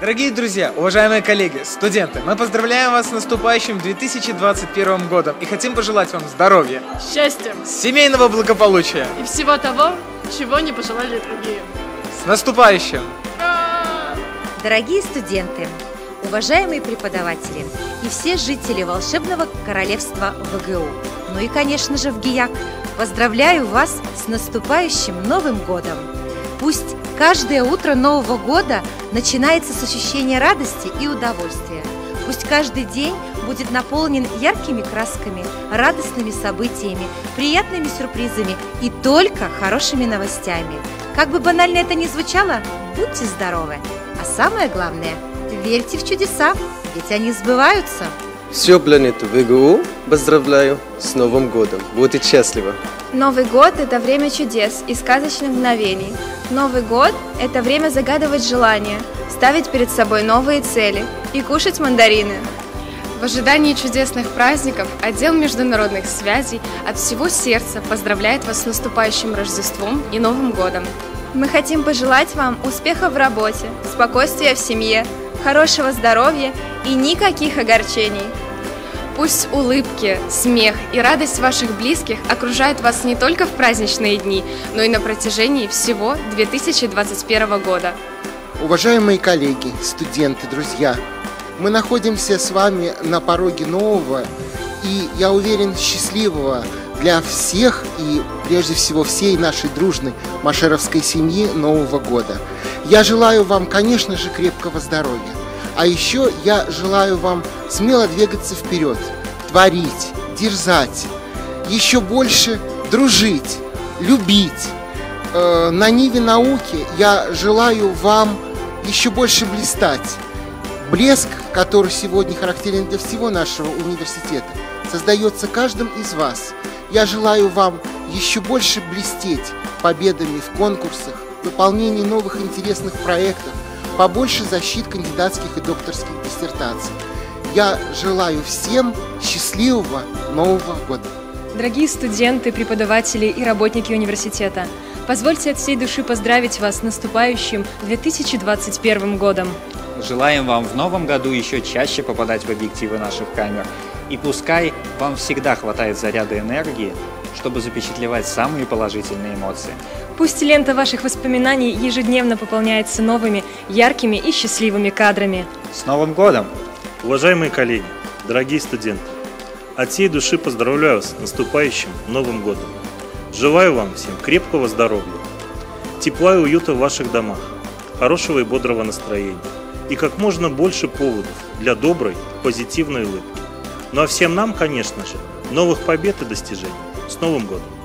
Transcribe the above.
Дорогие друзья, уважаемые коллеги, студенты, мы поздравляем вас с наступающим 2021 годом и хотим пожелать вам здоровья, счастья семейного благополучия и всего того, чего не пожелали другие. С наступающим! Дорогие студенты, уважаемые преподаватели и все жители волшебного королевства ВГУ, ну и, конечно же, в ГИЯК, поздравляю вас с наступающим Новым годом! Пусть каждое утро Нового года начинается с ощущения радости и удовольствия. Пусть каждый день будет наполнен яркими красками, радостными событиями, приятными сюрпризами и только хорошими новостями. Как бы банально это ни звучало, будьте здоровы! А самое главное, верьте в чудеса, ведь они сбываются. Всю планету ВГУ поздравляю с Новым годом. Будьте счастливы! Новый год – это время чудес и сказочных мгновений. Новый год – это время загадывать желания, ставить перед собой новые цели и кушать мандарины. В ожидании чудесных праздников отдел международных связей от всего сердца поздравляет вас с наступающим Рождеством и Новым годом. Мы хотим пожелать вам успеха в работе, спокойствия в семье, хорошего здоровья и никаких огорчений. Пусть улыбки, смех и радость ваших близких окружают вас не только в праздничные дни, но и на протяжении всего 2021 года. Уважаемые коллеги, студенты, друзья, мы находимся с вами на пороге нового и, я уверен, счастливого для всех и прежде всего всей нашей дружной машеровской семьи Нового года. Я желаю вам, конечно же, крепкого здоровья. А еще я желаю вам смело двигаться вперед, творить, дерзать, еще больше дружить, любить. Э, на Ниве науки я желаю вам еще больше блистать. Блеск, который сегодня характерен для всего нашего университета, создается каждым из вас. Я желаю вам еще больше блестеть победами в конкурсах, выполнении новых интересных проектов, побольше защит кандидатских и докторских диссертаций. Я желаю всем счастливого Нового года! Дорогие студенты, преподаватели и работники университета, позвольте от всей души поздравить вас с наступающим 2021 годом. Желаем вам в новом году еще чаще попадать в объективы наших камер. И пускай вам всегда хватает заряда энергии, чтобы запечатлевать самые положительные эмоции. Пусть лента ваших воспоминаний ежедневно пополняется новыми, яркими и счастливыми кадрами. С Новым годом! Уважаемые коллеги, дорогие студенты, от всей души поздравляю вас с наступающим Новым годом. Желаю вам всем крепкого здоровья, тепла и уюта в ваших домах, хорошего и бодрого настроения и как можно больше поводов для доброй, позитивной улыбки. Ну а всем нам, конечно же, новых побед и достижений. С Новым годом!